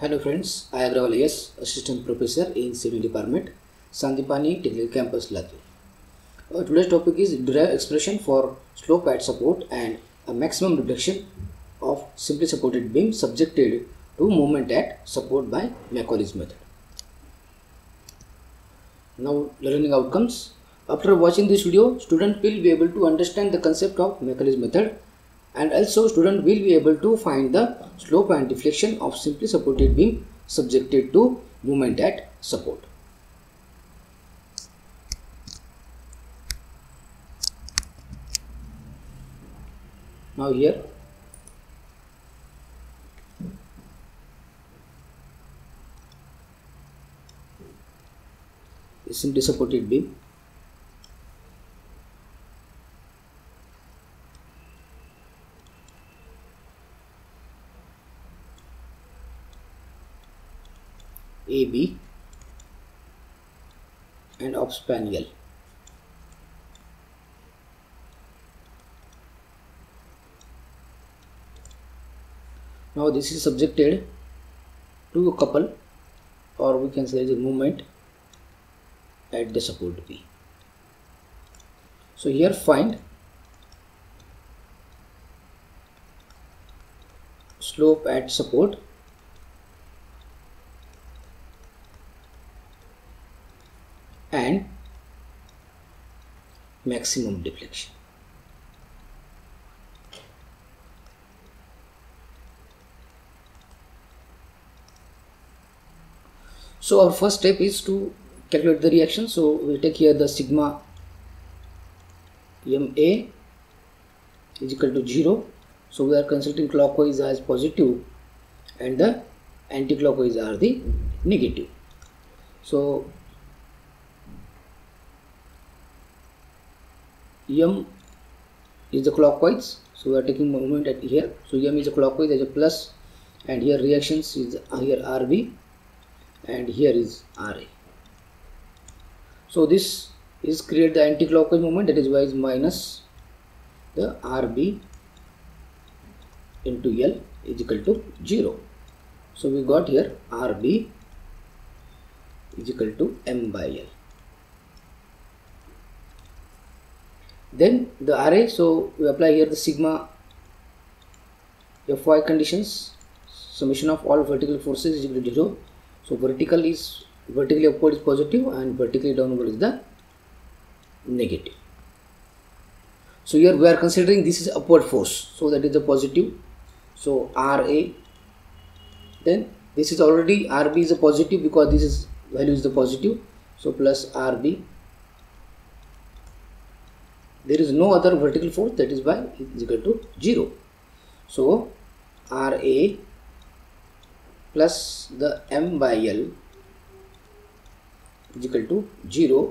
Hello friends, I am Raval S, Assistant Professor in Civil Department, Sandipani Technical Campus, Latur. Uh, today's topic is derived expression for slope at support and a maximum reduction of simply supported beam subjected to moment at support by Macaulay's method. Now learning outcomes. After watching this video, student will be able to understand the concept of Macaulay's method and also student will be able to find the slope and deflection of simply supported beam subjected to moment at support. Now here simply supported beam AB and of span L. Now this is subjected to a couple or we can say the moment at the support B. So here find slope at support and maximum deflection. So our first step is to calculate the reaction. So we take here the sigma MA is equal to 0. So we are consulting clockwise as positive and the anti-clockwise are the negative. So m is the clockwise. So we are taking moment at here. So m is a clockwise as a plus and here reactions is here rb and here is ra so this is create the anti-clockwise moment that is why is minus the rb into l is equal to 0 so we got here rb is equal to m by l then the array so we apply here the sigma fy conditions. Summation of all vertical forces is equal to 0 so vertical is vertically upward is positive and vertically downward is the negative. So here we are considering this is upward force. So that is the positive. So ra then this is already rb is a positive because this is value is the positive. So plus rb there is no other vertical force that is why it is equal to 0 so ra plus the m by l is equal to 0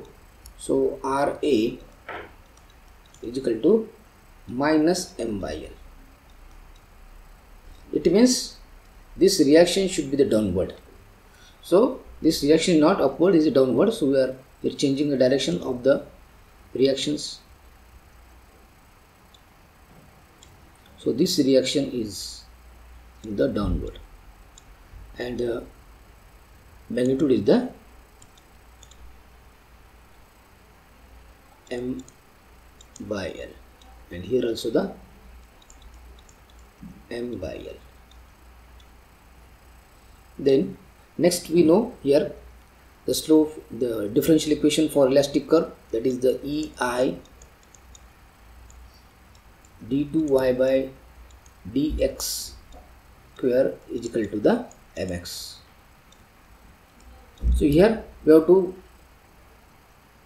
so ra is equal to minus m by l. It means this reaction should be the downward. So this reaction is not upward is downward. So we are we are changing the direction of the reactions so this reaction is in the downward. And the magnitude is the m by l. And here also the m by l. Then next we know here the slope the differential equation for elastic curve that is the ei d2y by dx square is equal to the mx. So here we have to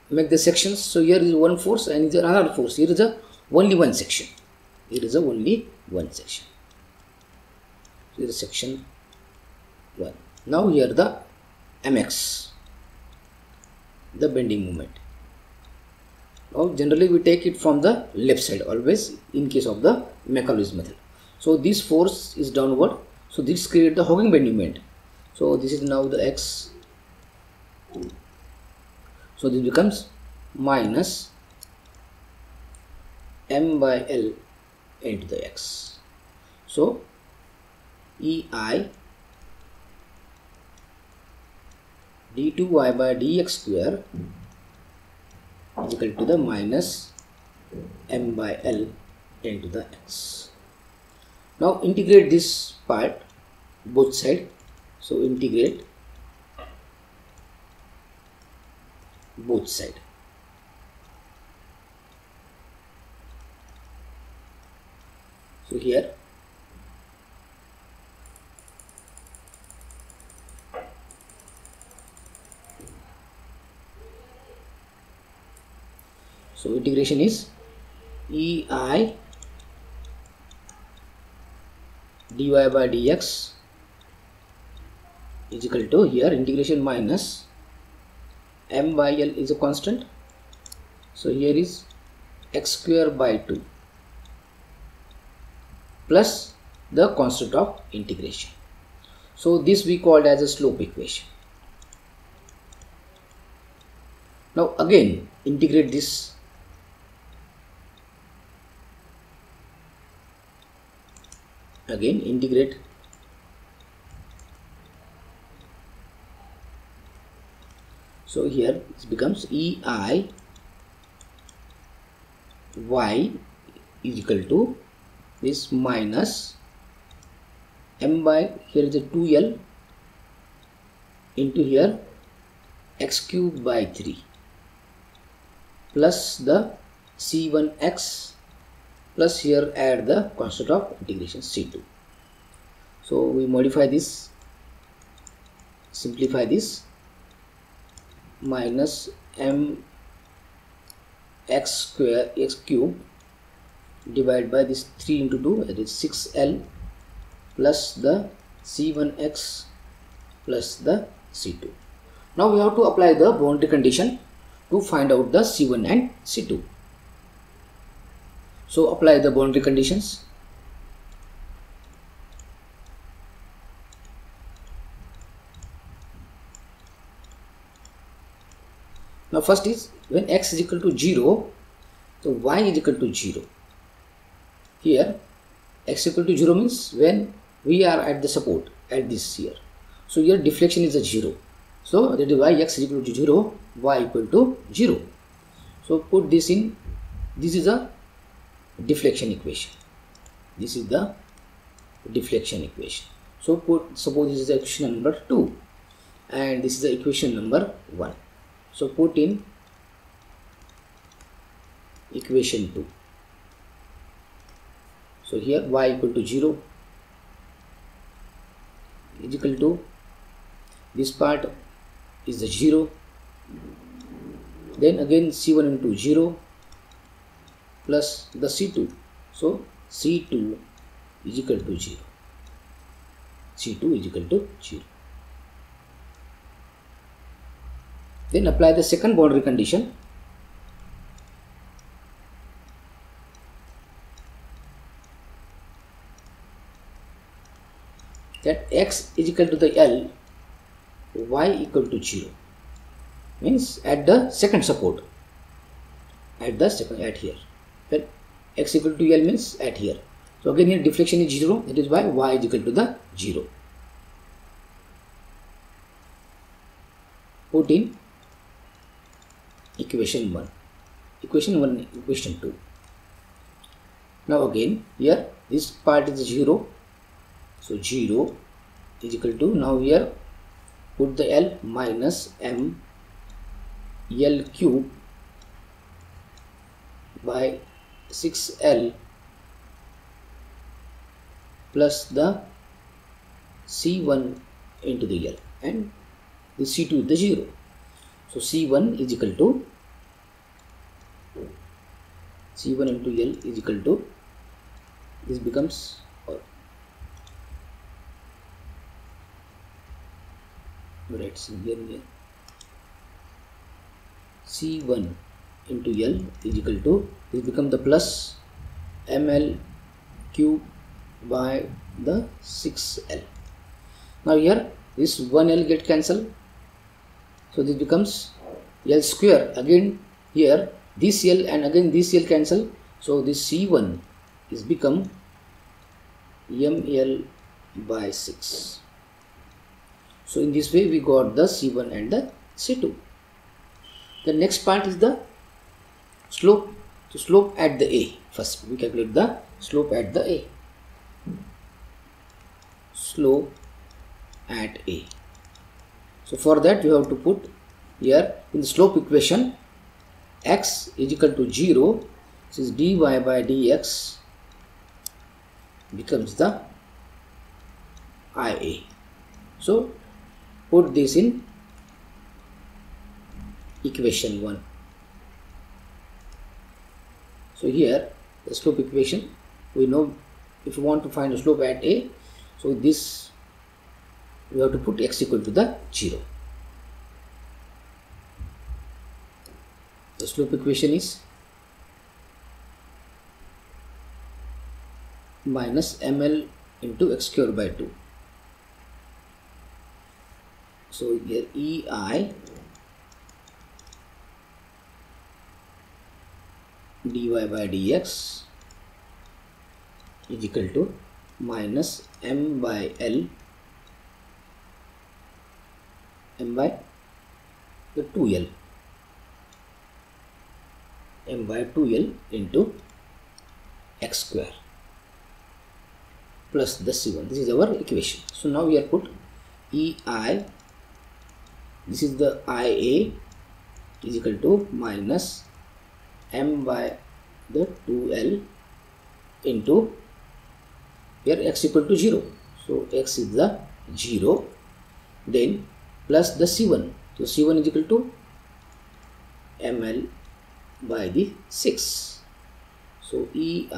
make the sections. So here is one force and here another force. Here is a only one section. Here is a only one section. Here is section 1 now here the mx the bending moment generally we take it from the left side always in case of the Macaulay's method. So this force is downward. So this create the hogging bending moment so this is now the x. So this becomes minus m by l into the x. So ei d2y by dx square equal to the minus m by l into the x. Now integrate this part both side. So integrate both side. So here so integration is ei dy by dx is equal to here integration minus m by l is a constant. So here is x square by 2 plus the constant of integration. So this we called as a slope equation. Now again integrate this again integrate. So here it becomes ei y is equal to this minus m by here is a 2l into here x cube by 3 plus the c1x plus here add the constant of integration c2 so we modify this simplify this minus m x square x cube divided by this 3 into 2 that is 6l plus the c1x plus the c2 now we have to apply the boundary condition to find out the c1 and c2 so apply the boundary conditions. Now first is when x is equal to 0 so y is equal to 0 here x equal to 0 means when we are at the support at this here so here deflection is a 0 so that is why x is equal to 0 y equal to 0 so put this in this is a deflection equation. This is the deflection equation. So put suppose this is the equation number 2 and this is the equation number 1 so put in equation 2 so here y equal to 0 is equal to this part is the 0 then again c1 into 0 plus the c2 so c2 is equal to 0 c2 is equal to 0 then apply the second boundary condition. That x is equal to the L y equal to 0 means at the second support. At the second at here x equal to L means at here. So again here deflection is 0 that is why y is equal to the 0 put in equation 1 equation 1 equation 2 now again here this part is 0 so 0 is equal to now here put the L minus M L cube by 6L plus the C1 into the L and the C2 is the 0. So C1 is equal to C1 into L is equal to this becomes or right here, here C1 into L is equal to this become the plus ml cube by the 6l now here this 1l get cancelled so this becomes l square. Again here this l and again this l cancel. So this c1 is become ml by 6 so in this way we got the c1 and the c2 the next part is the slope so slope at the a. First we calculate the slope at the a. Slope at a. So for that you have to put here in the slope equation x is equal to 0 this is dy by dx becomes the ia so put this in equation 1 so here the slope equation we know if you want to find the slope at a so this we have to put x equal to the 0 the slope equation is minus ml into x square by 2 so here ei dy by dx is equal to minus m by l m by the 2l m by 2l into x square plus the c1 this is our equation. So now we are put ei this is the ia is equal to minus m by the 2l into here x equal to 0 so x is the 0 then plus the c1 so c1 is equal to ml by the 6 so ei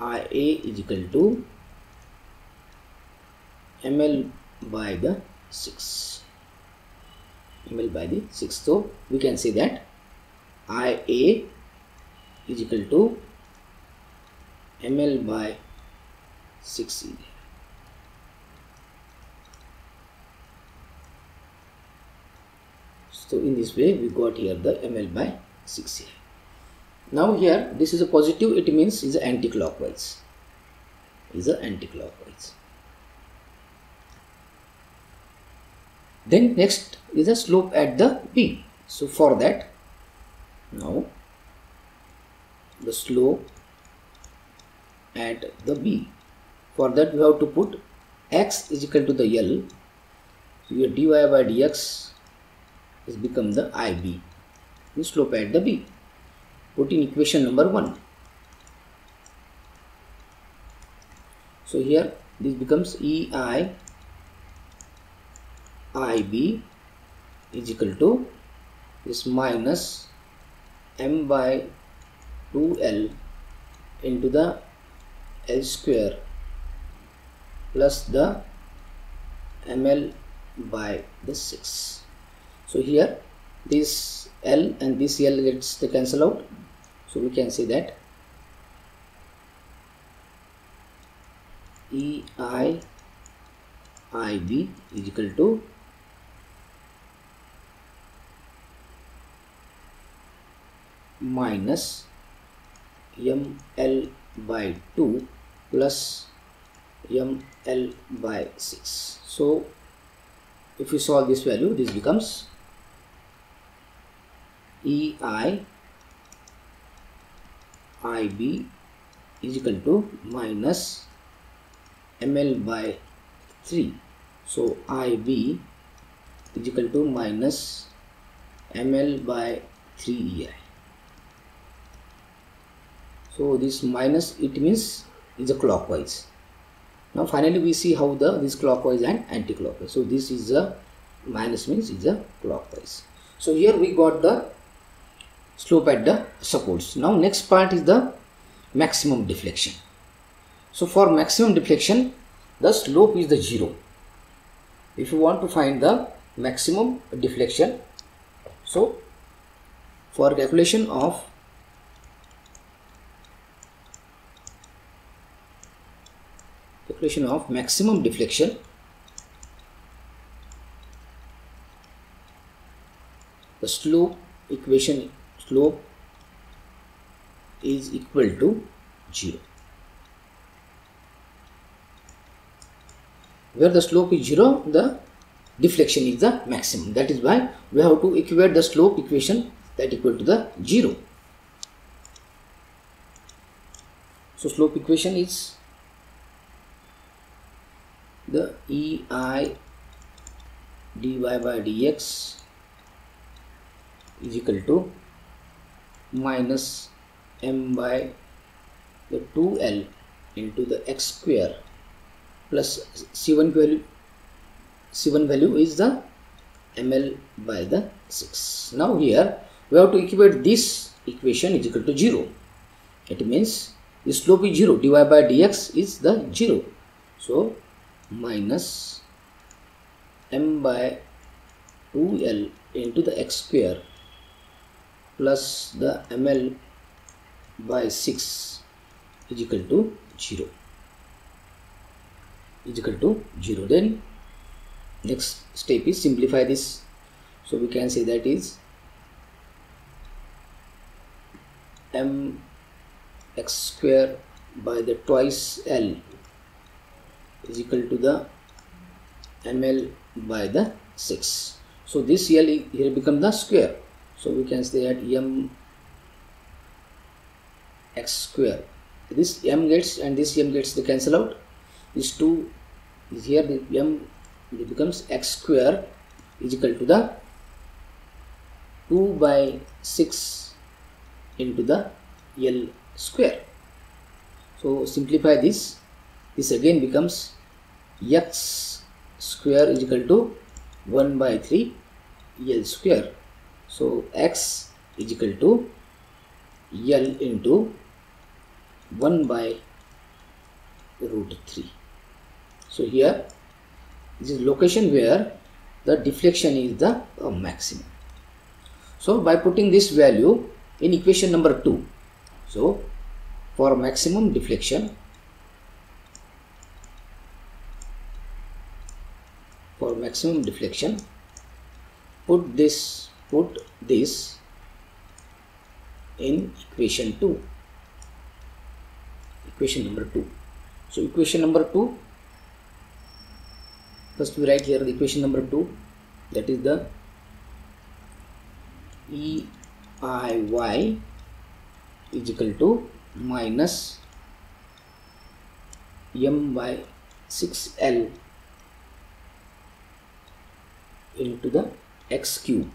ia is equal to ml by the 6 ml by the 6 so we can say that ia is equal to ml by 6 so in this way we got here the ml by 6 here now here this is a positive. It means is anti-clockwise. Is a anti-clockwise then next is a slope at the b. So for that now the slope at the b. For that we have to put x is equal to the l. So your dy by dx is become the ib the slope at the b. Put in equation number 1 so here this becomes ei ib is equal to this minus m by 2l into the l square plus the ml by the 6 so here this l and this l gets the cancel out. So we can say that e i i b is equal to minus ml by 2 plus ml by 6 so if we solve this value this becomes ei ib is equal to minus ml by 3 so ib is equal to minus ml by 3 ei so this minus it means is a clockwise. Now finally we see how the this clockwise and anti-clockwise. So this is a minus means is a clockwise. So here we got the slope at the supports. Now next part is the maximum deflection. So for maximum deflection the slope is the zero. If you want to find the maximum deflection so for calculation of calculation of maximum deflection. The slope equation slope is equal to 0 where the slope is 0 the deflection is the maximum. That is why we have to equate the slope equation that equal to the 0 so slope equation is the ei dy by dx is equal to minus m by the 2l into the x square plus c1 value c1 value is the ml by the 6 now here we have to equate this equation is equal to 0 it means the slope is 0 dy by dx is the 0 so minus m by 2l into the x square plus the ml by 6 is equal to 0 is equal to 0 then next step is simplify this. So we can say that is m x square by the twice l is equal to the ml by the 6 so this l here become the square. So we can say that m x square. This m gets and this m gets the cancel out. This 2 is here the m it becomes x square is equal to the 2 by 6 into the l square. So simplify this this again becomes x square is equal to 1 by 3 l square. So x is equal to l into 1 by root 3 so here this is location where the deflection is the uh, maximum. So by putting this value in equation number 2 so for maximum deflection for maximum deflection. Put this put this in equation 2 equation number 2 so equation number 2 first we write here the equation number 2 that is the e i y is equal to minus m by 6l into the x cube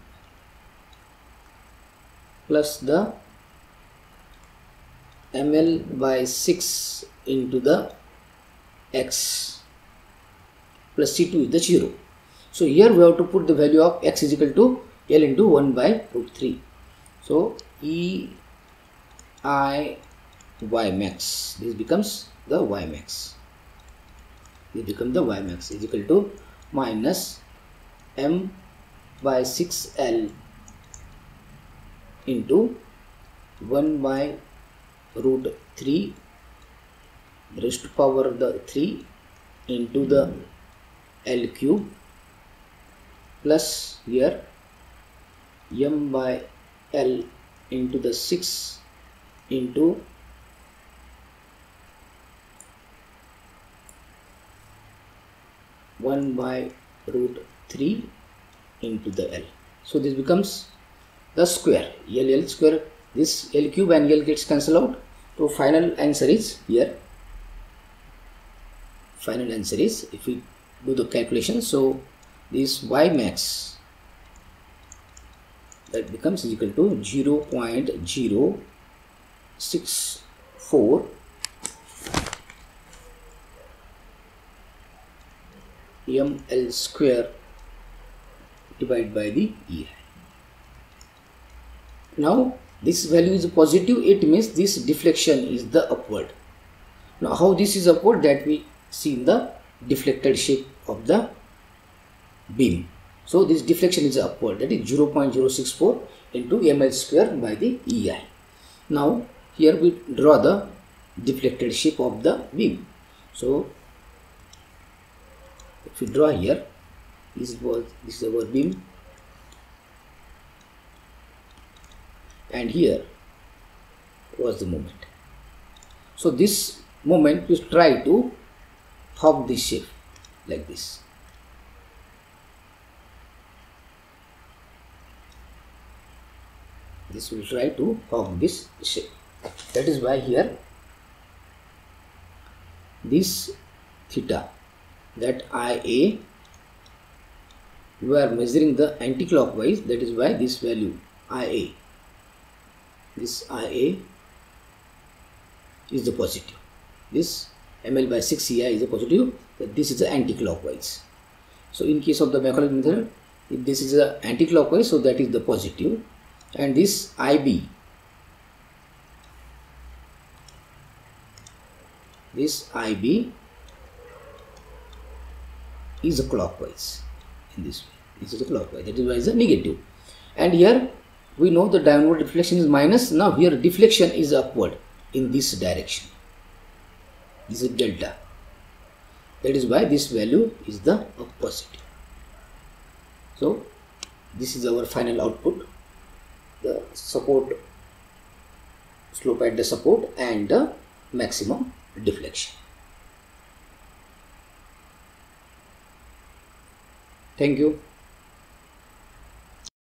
plus the ml by 6 into the x plus c2 is the 0 so here we have to put the value of x is equal to l into 1 by root 3 so e i y max this becomes the y max. This becomes the y max is equal to minus m by 6l into 1 by root 3 raised to power the 3 into the L cube plus here m by L into the 6 into one by root 3 into the L. So this becomes the square L L square. This L cube and L gets cancelled out. So final answer is here. Final answer is if we do the calculation so this y max that becomes equal to 0 0.064 ml square divided by the EI. Now this value is positive it means this deflection is the upward. Now how this is upward that we see in the deflected shape of the beam. So this deflection is upward that is 0.064 into ml square by the EI. Now here we draw the deflected shape of the beam. So if we draw here this was this is our beam and here was the moment. So this moment we try to hop this shape like this. This will try to form this shape that is why here this theta that IA we are measuring the anti-clockwise that is why this value IA this IA is the positive. This ml by 6 ci is a positive that this is the anti-clockwise. So in case of the Macaulay method if this is the anti-clockwise so that is the positive. And this ib this ib is a clockwise in this way this is a clockwise that is why it's a negative. negative and here we know the downward deflection is minus. Now here deflection is upward in this direction. This is delta. That is why this value is the opposite. so this is our final output. The support slope at the support and the maximum deflection thank you